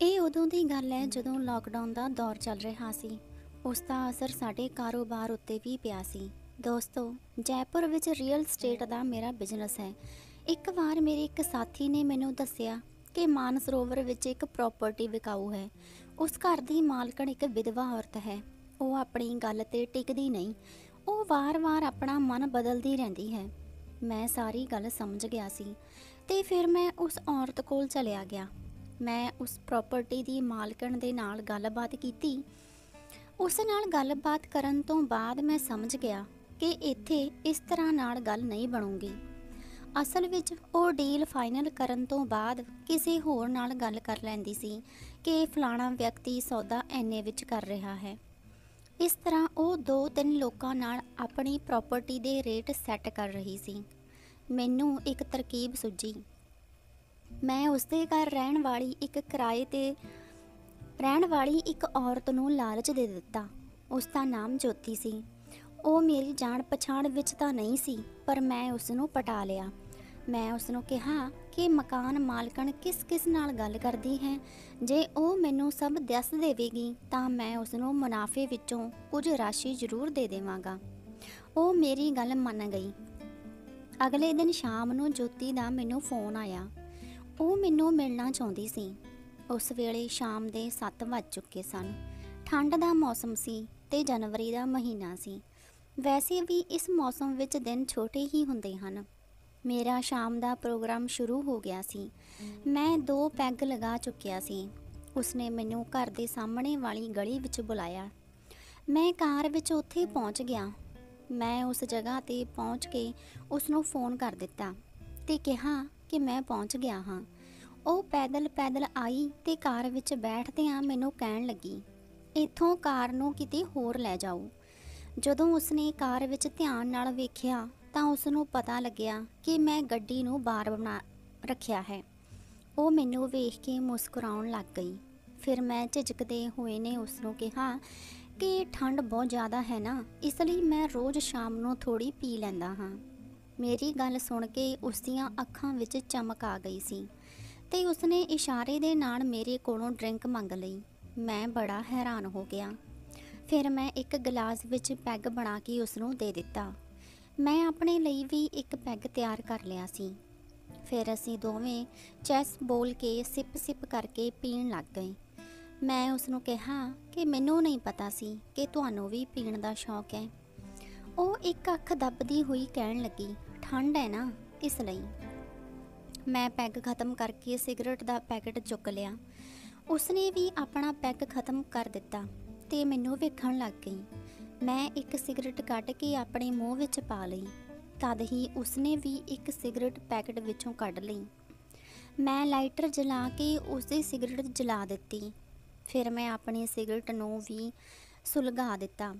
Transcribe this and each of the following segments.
ਇਹ ਉਦੋਂ ਦੀ ਗੱਲ ਹੈ ਜਦੋਂ ਲਾਕਡਾਊਨ ਦਾ ਦੌਰ ਚੱਲ ਰਿਹਾ ਸੀ। ਉਸ ਦਾ ਅਸਰ ਸਾਡੇ ਕਾਰੋਬਾਰ ਉੱਤੇ ਵੀ ਪਿਆ ਸੀ। ਦੋਸਤੋ, ਜੈਪੁਰ ਵਿੱਚ ਰੀਅਲ ਸਟੇਟ ਦਾ ਮੇਰਾ ਬਿਜ਼ਨਸ ਹੈ। ਇੱਕ ਵਾਰ ਮੇਰੇ ਇੱਕ ਸਾਥੀ ਨੇ ਮੈਨੂੰ ਦੱਸਿਆ ਕਿ ਮਾਨਸਰੋਵਰ ਵਿੱਚ ਇੱਕ ਪ੍ਰਾਪਰਟੀ ਵਿਕਾਊ ਹੈ। ਉਸ ਘਰ ਦੀ ਮਾਲਕਣ ਇੱਕ ਵਿਧਵਾ ਔਰਤ ਹੈ। ਉਹ ਆਪਣੀ ਗੱਲ ਤੇ ਟਿਕਦੀ ਨਹੀਂ। ਉਹ ਵਾਰ-ਵਾਰ ਆਪਣਾ ਮਨ ਬਦਲਦੀ ਰਹਿੰਦੀ ਹੈ। ਮੈਂ ਸਾਰੀ ਗੱਲ ਸਮਝ ਗਿਆ ਸੀ ਤੇ ਫਿਰ ਮੈਂ ਉਸ ਔਰਤ ਕੋਲ ਚਲਿਆ ਗਿਆ। ਮੈਂ ਉਸ ਪ੍ਰਾਪਰਟੀ ਦੀ ਮਾਲਕਣ ਦੇ ਨਾਲ ਗੱਲਬਾਤ ਕੀਤੀ। ਉਸ ਨਾਲ ਗੱਲਬਾਤ ਕਰਨ ਤੋਂ ਬਾਅਦ ਮੈਂ ਸਮਝ ਗਿਆ ਕਿ ਇੱਥੇ ਇਸ ਤਰ੍ਹਾਂ ਨਾਲ ਗੱਲ ਨਹੀਂ ਬਣੂਗੀ। ਅਸਲ ਵਿੱਚ ਉਹ ਡੀਲ ਫਾਈਨਲ ਕਰਨ ਤੋਂ ਬਾਅਦ ਕਿਸੇ ਹੋਰ ਨਾਲ ਗੱਲ ਕਰ ਲੈਂਦੀ ਸੀ ਕਿ ਫਲਾਣਾ ਵਿਅਕਤੀ ਸੌਦਾ ਐਨੇ ਵਿੱਚ ਕਰ ਰਿਹਾ ਹੈ। ਇਸ ਤਰ੍ਹਾਂ ਉਹ ਦੋ ਤਿੰਨ ਲੋਕਾਂ ਨਾਲ ਆਪਣੀ ਪ੍ਰਾਪਰਟੀ ਦੇ ਰੇਟ ਸੈੱਟ ਕਰ ਰਹੀ ਸੀ। ਮੈਨੂੰ ਇੱਕ ਤਰਕੀਬ ਸੁੱਝੀ। ਮੈਂ ਉਸਦੇ ਘਰ ਰਹਿਣ ਵਾਲੀ ਇੱਕ ਕਿਰਾਏ ਤੇ ਰਹਿਣ ਵਾਲੀ ਇੱਕ ਔਰਤ ਨੂੰ ਲਾਲਚ ਦੇ ਦਿੱਤਾ। ਉਸ ਦਾ ਨਾਮ ਜੋਤੀ ਸੀ। ਉਹ ਮੇਰੀ ਜਾਣ ਪਛਾਣ ਵਿੱਚ ਤਾਂ ਨਹੀਂ ਸੀ, ਪਰ ਮੈਂ ਉਸ ਨੂੰ ਪਟਾ ਲਿਆ। ਮੈਂ ਉਸ ਨੂੰ ਕਿਹਾ ਕਿ ਮਕਾਨ ਮਾਲਕਣ ਕਿਸ-ਕਿਸ ਨਾਲ ਗੱਲ ਕਰਦੀ ਹੈ? ਜੇ ਉਹ ਮੈਨੂੰ ਸਭ ਦੱਸ ਦੇਵੇਗੀ, ਤਾਂ ਮੈਂ ਉਸ ਨੂੰ ਮੁਨਾਫੇ ਵਿੱਚੋਂ ਕੁਝ ਰਾਸ਼ੀ ਜ਼ਰੂਰ ਦੇ ਦੇਵਾਂਗਾ। ਉਹ ਮੇਰੀ ਗੱਲ ਮੰਨ ਗਈ। ਅਗਲੇ ਦਿਨ ਸ਼ਾਮ ਨੂੰ ਜੋਤੀ ਦਾ ਮੈਨੂੰ ਫੋਨ ਆਇਆ। ਉਹ ਮੈਨੂੰ ਮਿਲਣਾ ਚਾਹੁੰਦੀ ਸੀ। ਉਸ ਵੇਲੇ ਸ਼ਾਮ ਦੇ 7 ਵੱਜ ਚੁੱਕੇ ਸਨ। ਠੰਡ ਦਾ ਮੌਸਮ ਸੀ ਤੇ ਜਨਵਰੀ ਦਾ ਮਹੀਨਾ ਸੀ। ਵੈਸੇ ਵੀ ਇਸ ਮੌਸਮ ਵਿੱਚ ਦਿਨ ਛੋਟੇ ਹੀ ਹੁੰਦੇ ਹਨ। ਮੇਰਾ ਸ਼ਾਮ ਦਾ ਪ੍ਰੋਗਰਾਮ ਸ਼ੁਰੂ ਹੋ ਗਿਆ ਸੀ। ਮੈਂ ਦੋ ਪੈਗ ਲਗਾ ਚੁੱਕਿਆ ਸੀ। ਉਸਨੇ ਮੈਨੂੰ ਘਰ ਦੇ ਸਾਹਮਣੇ ਵਾਲੀ ਗਲੀ ਵਿੱਚ ਬੁਲਾਇਆ। ਮੈਂ ਕਾਰ ਵਿੱਚ ਉੱਥੇ ਪਹੁੰਚ ਗਿਆ। ਮੈਂ ਉਸ ਜਗ੍ਹਾ ਤੇ ਪਹੁੰਚ ਕੇ ਉਸ ਨੂੰ ਫੋਨ ਕਰ ਦਿੱਤਾ ਤੇ ਕਿਹਾ ਕਿ ਮੈਂ ਪਹੁੰਚ ਗਿਆ ਹਾਂ। ਉਹ ਪੈਦਲ ਪੈਦਲ ਆਈ ਤੇ ਕਾਰ ਵਿੱਚ ਬੈਠਦਿਆਂ ਮੈਨੂੰ ਕਹਿਣ ਲੱਗੀ, ਇੱਥੋਂ ਕਾਰ ਨੂੰ ਕਿਤੇ ਹੋਰ ਲੈ ਜਾਓ। ਜਦੋਂ ਉਸਨੇ ਕਾਰ ਵਿੱਚ ਧਿਆਨ ਨਾਲ ਵੇਖਿਆ ਤਾਂ ਉਸ ਨੂੰ ਪਤਾ ਲੱਗਿਆ ਕਿ ਮੈਂ ਗੱਡੀ ਨੂੰ ਬਾਹਰ ਬਣਾ ਰੱਖਿਆ ਹੈ। ਉਹ ਮੈਨੂੰ ਵੇਖ ਕੇ ਮੁਸਕਰਾਉਣ ਲੱਗ ਗਈ। ਫਿਰ ਮੈਂ ਝਿਜਕਦੇ ਹੋਏ ਨੇ ਉਸ ਨੂੰ ਕਿਹਾ, ਕਿ ਠੰਡ ਬਹੁਤ ਜ਼ਿਆਦਾ ਹੈ ਨਾ, ਇਸ ਲਈ ਮੈਂ ਰੋਜ਼ ਸ਼ਾਮ ਨੂੰ ਥੋੜੀ ਪੀ ਲੈਂਦਾ ਹਾਂ। ਮੇਰੀ ਗੱਲ ਸੁਣ ਕੇ ਉਸ ਦੀਆਂ ਅੱਖਾਂ ਵਿੱਚ ਚਮਕ ਆ ਗਈ ਸੀ ਤੇ ਉਸਨੇ ਇਸ਼ਾਰੇ ਦੇ ਨਾਲ ਮੇਰੇ ਕੋਲੋਂ ਡਰਿੰਕ ਮੰਗ ਲਈ। ਮੈਂ ਬੜਾ ਹੈਰਾਨ ਹੋ ਗਿਆ। ਫਿਰ ਮੈਂ ਇੱਕ ਗਲਾਸ ਵਿੱਚ ਪੈਗ ਬਣਾ ਕੇ ਉਸ ਨੂੰ ਦੇ ਦਿੱਤਾ। ਮੈਂ ਆਪਣੇ ਲਈ ਵੀ ਇੱਕ ਪੈਗ ਤਿਆਰ ਕਰ ਲਿਆ ਸੀ। ਫਿਰ ਅਸੀਂ ਦੋਵੇਂ ਚੈਸ ਬੋਲ ਕੇ ਸਿਪ ਸਿਪ ਕਰਕੇ ਪੀਣ ਲੱਗ ਗਏ। ਮੈਂ ਉਸ ਨੂੰ ਕਿਹਾ ਕਿ ਮੈਨੂੰ ਨਹੀਂ ਪਤਾ ਸੀ ਕਿ ਤੁਹਾਨੂੰ ਵੀ ਪੀਣ ਦਾ ਸ਼ੌਕ ਹੈ। ਉਹ ਇੱਕ ਅੱਖ ਦੱਬਦੀ ਹੋਈ ਕਹਿਣ ਲੱਗੀ ਠੰਡ ਹੈ ਨਾ, ਇਸ ਲਈ ਮੈਂ ਪੈਗ ਖਤਮ ਕਰਕੇ ਸਿਗਰਟ ਦਾ ਪੈਕੇਟ ਚੁੱਕ ਲਿਆ। ਉਸਨੇ ਵੀ ਆਪਣਾ ਪੈਗ ਖਤਮ ਕਰ ਦਿੱਤਾ ਤੇ ਮੈਨੂੰ ਵੇਖਣ ਲੱਗ ਗਈ। ਮੈਂ ਇੱਕ ਸਿਗਰਟ ਕੱਢ ਕੇ ਆਪਣੇ ਮੂੰਹ ਵਿੱਚ ਪਾ ਲਈ, ਤਦ ਹੀ ਉਸਨੇ ਵੀ ਇੱਕ ਸਿਗਰਟ ਪੈਕੇਟ ਵਿੱਚੋਂ ਕੱਢ ਲਈ। ਮੈਂ ਲਾਈਟਰ ਜਲਾ ਕੇ ਉਸਦੀ ਸਿਗਰਟ ਜਲਾ ਦਿੱਤੀ। ਫਿਰ ਮੈਂ ਆਪਣੀ ਸਿਗਰਟ ਨੂੰ ਵੀ ਸੁਲਗਾ ਦਿੱਤਾ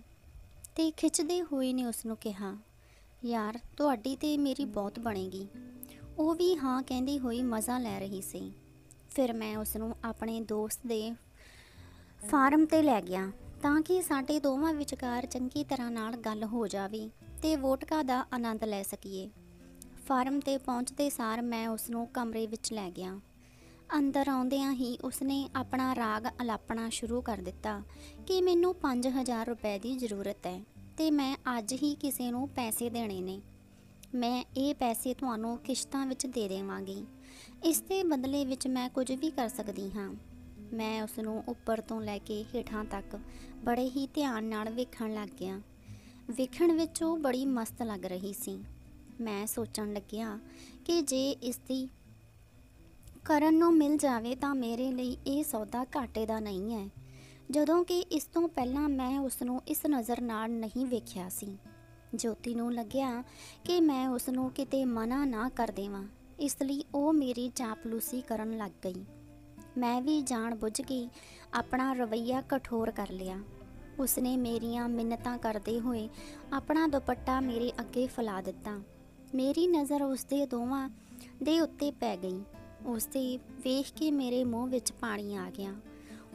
ਤੇ ਖਿੱਚਦੇ ਹੋਏ ਨੇ ਉਸ ਨੂੰ ਕਿਹਾ ਯਾਰ, ਤੁਹਾਡੀ ਤੇ ਮੇਰੀ ਬਹੁਤ ਬਣੇਗੀ। ਉਹ ਵੀ ਹਾਂ ਕਹਿੰਦੀ ਹੋਈ ਮਜ਼ਾ ਲੈ ਰਹੀ ਸੀ। ਫਿਰ ਮੈਂ ਉਸ ਨੂੰ ਆਪਣੇ ਦੋਸਤ ਦੇ ਫਾਰਮ ਤੇ ਲੈ ਗਿਆ ਤਾਂ ਕਿ ਸਾਡੇ ਦੋਵਾਂ ਵਿਚਕਾਰ ਚੰਗੀ ਤਰ੍ਹਾਂ ਨਾਲ ਗੱਲ ਹੋ ਜਾਵੇ ਤੇ ਵੋਟਕਾ ਦਾ ਆਨੰਦ ਲੈ ਸਕੀਏ। ਫਾਰਮ ਤੇ ਪਹੁੰਚਦੇ ਸਾਰ ਮੈਂ ਉਸ ਨੂੰ ਕਮਰੇ ਵਿੱਚ ਲੈ ਗਿਆ। ਅੰਦਰ ਆਉਂਦਿਆਂ ਹੀ ਉਸਨੇ ਆਪਣਾ ਰਾਗ ਅਲਾਪਣਾ ਸ਼ੁਰੂ ਕਰ ਦਿੱਤਾ ਕਿ ਮੈਨੂੰ 5000 ਰੁਪਏ ਦੀ ਜ਼ਰੂਰਤ ਹੈ। ਤੇ ਮੈਂ ਅੱਜ ਹੀ ਕਿਸੇ ਨੂੰ ਪੈਸੇ ਦੇਣੇ ਨੇ। ਮੈਂ ਇਹ ਪੈਸੇ ਤੁਹਾਨੂੰ ਕਿਸ਼ਤਾਂ ਵਿੱਚ ਦੇ ਦੇਵਾਂਗੀ। ਇਸ ਦੇ ਬਦਲੇ ਵਿੱਚ ਮੈਂ ਕੁਝ ਵੀ ਕਰ ਸਕਦੀ ਹਾਂ। ਮੈਂ ਉਸ ਨੂੰ ਉੱਪਰ ਤੋਂ ਲੈ ਕੇ ਹੇਠਾਂ ਤੱਕ ਬੜੇ ਹੀ ਧਿਆਨ ਨਾਲ ਵੇਖਣ ਲੱਗ ਗਿਆ। ਵੇਖਣ ਵਿੱਚ ਉਹ ਬੜੀ ਮਸਤ ਲੱਗ ਰਹੀ ਸੀ। ਮੈਂ ਸੋਚਣ ਲੱਗਿਆ ਕਿ ਜੇ ਇਸ ਦੀ ਕਰਨ ਨੂੰ ਮਿਲ ਜਾਵੇ ਤਾਂ ਮੇਰੇ ਲਈ ਇਹ ਸੌਦਾ ਘਾਟੇ ਦਾ ਨਹੀਂ ਹੈ। ਜਦੋਂ ਕਿ ਇਸ ਤੋਂ ਪਹਿਲਾਂ ਮੈਂ ਉਸ ਨੂੰ ਇਸ ਨਜ਼ਰ ਨਾਲ ਨਹੀਂ ਵੇਖਿਆ ਸੀ। ਜੋਤੀ ਨੂੰ ਲੱਗਿਆ ਕਿ ਮੈਂ ਉਸ ਨੂੰ ਕਿਤੇ ਮਨਾ ਨਾ ਕਰ ਦੇਵਾਂ। ਇਸ ਲਈ ਉਹ ਮੇਰੀ ਚਾਪਲੂਸੀ ਕਰਨ ਲੱਗ ਗਈ। ਮੈਂ ਵੀ ਜਾਣ ਬੁੱਝ ਕੇ ਆਪਣਾ ਰਵਈਆ ਕਠੋਰ ਕਰ ਲਿਆ। ਉਸਨੇ ਮੇਰੀਆਂ ਮਿੰਨਤਾਂ ਕਰਦੇ ਹੋਏ ਆਪਣਾ ਦੁਪੱਟਾ ਮੇਰੇ ਅੱਗੇ ਫੈਲਾ ਦਿੱਤਾ। ਮੇਰੀ ਨਜ਼ਰ ਉਸਦੇ ਦੋਵਾਂ ਦੇ ਉੱਤੇ ਪੈ ਗਈ। ਉਸਦੇ ਵੇਖ ਕੇ ਮੇਰੇ ਮੂੰਹ ਵਿੱਚ ਪਾਣੀ ਆ ਗਿਆ।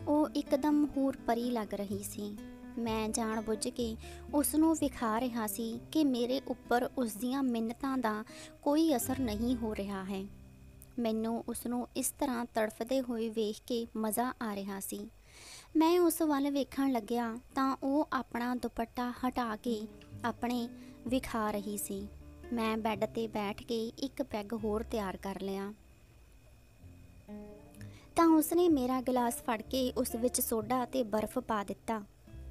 ਉਹ ਇੱਕਦਮ ਹੂਰ ਪਰੀ ਲੱਗ ਰਹੀ ਸੀ। ਮੈਂ ਜਾਣ ਬੁੱਝ ਕੇ ਉਸ ਨੂੰ ਵਿਖਾ ਰਿਹਾ ਸੀ ਕਿ ਮੇਰੇ ਉੱਪਰ ਉਸ ਦੀਆਂ ਮਿੰਨਤਾਂ ਦਾ ਕੋਈ ਅਸਰ ਨਹੀਂ ਹੋ ਰਿਹਾ ਹੈ। ਮੈਨੂੰ ਉਸ ਨੂੰ ਇਸ ਤਰ੍ਹਾਂ ਤੜਫਦੇ ਹੋਏ ਵੇਖ ਕੇ ਮਜ਼ਾ ਆ ਰਿਹਾ ਸੀ। ਮੈਂ ਉਸ ਵੱਲ ਵੇਖਣ ਲੱਗਿਆ ਤਾਂ ਉਹ ਆਪਣਾ ਦੁਪੱਟਾ ਹਟਾ ਕੇ ਆਪਣੇ ਵਿਖਾ ਰਹੀ ਸੀ। ਮੈਂ ਬੈੱਡ ਤੇ ਬੈਠ ਕੇ ਇੱਕ ਪੈਗ ਹੋਰ ਤਿਆਰ ਕਰ ਲਿਆ। ਤਾਂ ਉਸਨੇ ਮੇਰਾ ਗਲਾਸ ਫੜ ਕੇ ਉਸ ਵਿੱਚ ਸੋਡਾ ਅਤੇ ਬਰਫ਼ ਪਾ ਦਿੱਤਾ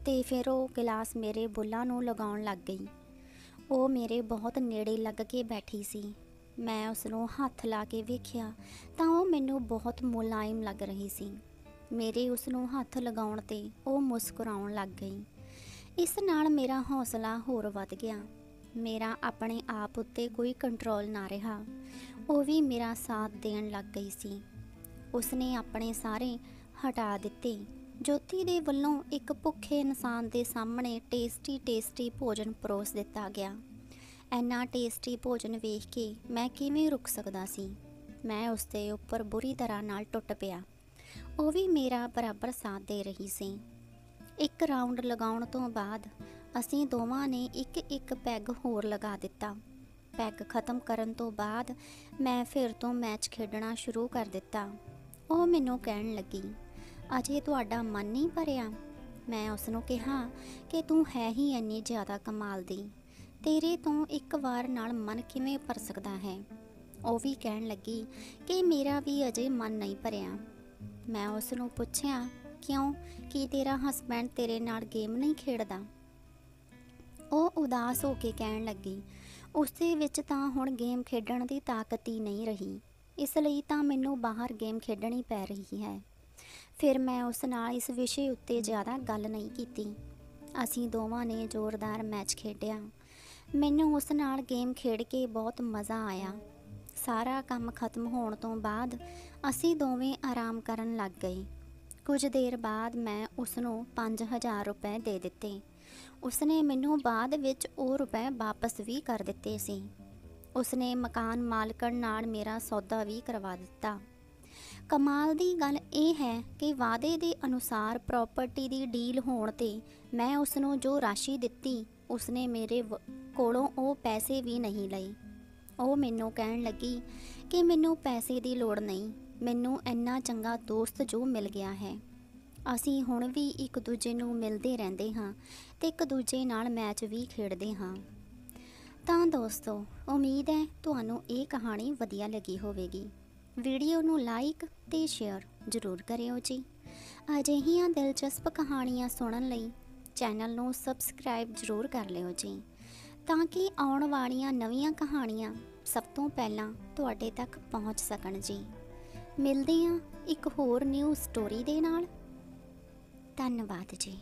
ਤੇ ਫਿਰ ਉਹ ਗਲਾਸ ਮੇਰੇ ਬੁੱਲਾਂ ਨੂੰ ਲਗਾਉਣ ਲੱਗ ਗਈ। ਉਹ ਮੇਰੇ ਬਹੁਤ ਨੇੜੇ ਲੱਗ ਕੇ ਬੈਠੀ ਸੀ। ਮੈਂ ਉਸ ਨੂੰ ਹੱਥ ਲਾ ਕੇ ਵੇਖਿਆ ਤਾਂ ਉਹ ਮੈਨੂੰ ਬਹੁਤ ਮੁਲਾਇਮ ਲੱਗ ਰਹੀ ਸੀ। ਮੇਰੇ ਉਸ ਨੂੰ ਹੱਥ ਲਗਾਉਣ ਤੇ ਉਹ ਮੁਸਕਰਾਉਣ ਲੱਗ ਗਈ। ਇਸ ਨਾਲ ਮੇਰਾ ਹੌਸਲਾ ਹੋਰ ਵੱਧ ਗਿਆ। ਮੇਰਾ ਆਪਣੇ ਆਪ ਉੱਤੇ ਕੋਈ ਕੰਟਰੋਲ ਨਾ ਰਿਹਾ। ਉਹ ਵੀ ਮੇਰਾ ਸਾਥ ਦੇਣ ਲੱਗ ਗਈ ਸੀ। ਉਸਨੇ ਆਪਣੇ ਸਾਰੇ ਹਟਾ ਦਿੱਤੇ। ਜੋਤੀ ਦੇ ਵੱਲੋਂ ਇੱਕ ਭੁੱਖੇ ਇਨਸਾਨ ਦੇ ਸਾਹਮਣੇ ਟੇਸਟੀ ਟੇਸਟੀ ਭੋਜਨ ਪਰੋਸ ਦਿੱਤਾ ਗਿਆ। ਇੰਨਾ ਟੇਸਟੀ ਭੋਜਨ ਵੇਖ ਕੇ ਮੈਂ ਕਿਵੇਂ ਰੁਕ ਸਕਦਾ ਸੀ? ਮੈਂ ਉਸ ਦੇ ਉੱਪਰ ਬੁਰੀ ਤਰ੍ਹਾਂ ਨਾਲ ਟੁੱਟ ਪਿਆ। ਉਹ ਵੀ ਮੇਰਾ ਬਰਾਬਰ ਸਾਥ ਦੇ ਰਹੀ ਸੀ। ਇੱਕ ਰਾਉਂਡ ਲਗਾਉਣ ਤੋਂ ਬਾਅਦ ਅਸੀਂ ਦੋਵਾਂ ਨੇ ਇੱਕ ਇੱਕ ਪੈਗ ਹੋਰ ਲਗਾ ਦਿੱਤਾ। ਪੈਗ ਖਤਮ ਕਰਨ ਤੋਂ ਬਾਅਦ ਮੈਂ ਫਿਰ ਤੋਂ ਮੈਚ ਖੇਡਣਾ ਸ਼ੁਰੂ ਕਰ ਦਿੱਤਾ। ਉਹ ਮੈਨੂੰ ਕਹਿਣ ਲੱਗੀ, ਅਜੇ ਤੁਹਾਡਾ ਮਨ ਨਹੀਂ ਭਰਿਆ? ਮੈਂ ਉਸ ਨੂੰ ਕਿਹਾ, ਕਿ ਤੂੰ ਹੈ ਹੀ ਇੰਨੀ ਜ਼ਿਆਦਾ ਕਮਾਲ ਦੀ। ਤੇਰੇ ਤੋਂ ਇੱਕ ਵਾਰ ਨਾਲ ਮਨ ਕਿਵੇਂ ਭਰ ਸਕਦਾ ਹੈ? ਉਹ ਵੀ ਕਹਿਣ ਲੱਗੀ ਕਿ ਮੇਰਾ ਵੀ ਅਜੇ ਮਨ ਨਹੀਂ ਭਰਿਆ। ਮੈਂ ਉਸ ਨੂੰ ਪੁੱਛਿਆ, ਕਿਉਂ? ਕੀ ਤੇਰਾ ਹਸਬੈਂਡ ਤੇਰੇ ਨਾਲ ਗੇਮ ਨਹੀਂ ਖੇਡਦਾ? ਉਹ ਉਦਾਸ ਹੋ ਕੇ ਕਹਿਣ ਲੱਗੀ ਉਸ ਦੇ ਵਿੱਚ ਤਾਂ ਹੁਣ ਗੇਮ ਖੇਡਣ ਦੀ ਤਾਕਤ ਹੀ ਨਹੀਂ ਰਹੀ। ਇਸ ਲਈ ਤਾਂ ਮੈਨੂੰ ਬਾਹਰ ਗੇਮ ਖੇਡਣੀ ਪੈ ਰਹੀ ਹੈ। ਫਿਰ ਮੈਂ ਉਸ ਨਾਲ ਇਸ ਵਿਸ਼ੇ ਉੱਤੇ ਜ਼ਿਆਦਾ ਗੱਲ ਨਹੀਂ ਕੀਤੀ। ਅਸੀਂ ਦੋਵਾਂ ਨੇ ਜ਼ੋਰਦਾਰ ਮੈਚ ਖੇਡਿਆ। ਮੈਨੂੰ ਉਸ ਨਾਲ ਗੇਮ ਖੇਡ ਕੇ ਬਹੁਤ ਮਜ਼ਾ ਆਇਆ। ਸਾਰਾ ਕੰਮ ਖਤਮ ਹੋਣ ਤੋਂ ਬਾਅਦ ਅਸੀਂ ਦੋਵੇਂ ਆਰਾਮ ਕਰਨ ਲੱਗ ਗਏ। ਕੁਝ ਦੇਰ ਬਾਅਦ ਮੈਂ ਉਸ ਨੂੰ 5000 ਰੁਪਏ ਦੇ ਦਿੱਤੇ। ਉਸਨੇ ਮੈਨੂੰ ਬਾਅਦ ਵਿੱਚ ਉਹ ਰੁਪਏ ਵਾਪਸ ਵੀ ਕਰ ਦਿੱਤੇ ਸੀ। ਉਸਨੇ ਮਕਾਨ ਮਾਲਕਣ ਨਾਲ ਮੇਰਾ ਸੌਦਾ ਵੀ ਕਰਵਾ ਦਿੱਤਾ। ਕਮਾਲ ਦੀ ਗੱਲ ਇਹ ਹੈ ਕਿ ਵਾਅਦੇ ਦੇ ਅਨੁਸਾਰ ਪ੍ਰਾਪਰਟੀ ਦੀ ਡੀਲ ਹੋਣ ਤੇ ਮੈਂ ਉਸ ਨੂੰ ਜੋ ਰਾਸ਼ੀ ਦਿੱਤੀ, ਉਸਨੇ ਮੇਰੇ ਵ- ਕੋਲੋਂ ਉਹ ਪੈਸੇ ਵੀ ਨਹੀਂ ਲਏ। ਉਹ ਮੈਨੂੰ ਕਹਿਣ ਲੱਗੀ ਕਿ ਮੈਨੂੰ ਪੈਸੇ ਦੀ ਲੋੜ ਨਹੀਂ, ਮੈਨੂੰ ਇੰਨਾ ਚੰਗਾ ਦੋਸਤ ਜੋ ਮਿਲ ਗਿਆ ਹੈ। ਅਸੀਂ ਹੁਣ ਵੀ ਇੱਕ ਦੂਜੇ ਨੂੰ ਮਿਲਦੇ ਰਹਿੰਦੇ ਹਾਂ ਤੇ ਇੱਕ ਦੂਜੇ ਨਾਲ ਮੈਚ ਵੀ ਖੇਡਦੇ ਹਾਂ। ਤਾਂ ਦੋਸਤੋ, ਉਮੀਦ ਹੈ ਤੁਹਾਨੂੰ ਇਹ ਕਹਾਣੀ ਵਧੀਆ ਲੱਗੀ ਹੋਵੇਗੀ। ਵੀਡੀਓ ਨੂੰ ਲਾਈਕ ਤੇ ਸ਼ੇਅਰ ਜ਼ਰੂਰ ਕਰਿਓ ਜੀ। ਅਜਿਹੀਆਂ ਦਿਲਚਸਪ ਕਹਾਣੀਆਂ ਸੁਣਨ ਲਈ ਚੈਨਲ ਨੂੰ ਸਬਸਕ੍ਰਾਈਬ ਜ਼ਰੂਰ ਕਰ ਲਿਓ ਜੀ। ਤਾਂ ਕਿ ਆਉਣ ਵਾਲੀਆਂ ਨਵੀਆਂ ਕਹਾਣੀਆਂ ਸਭ ਤੋਂ ਪਹਿਲਾਂ ਤੁਹਾਡੇ ਤੱਕ ਪਹੁੰਚ ਸਕਣ ਜੀ। ਮਿਲਦੇ ਹਾਂ ਇੱਕ ਹੋਰ ਨਿਊ ਸਟੋਰੀ ਦੇ ਨਾਲ। ਧੰਨਵਾਦ ਜੀ।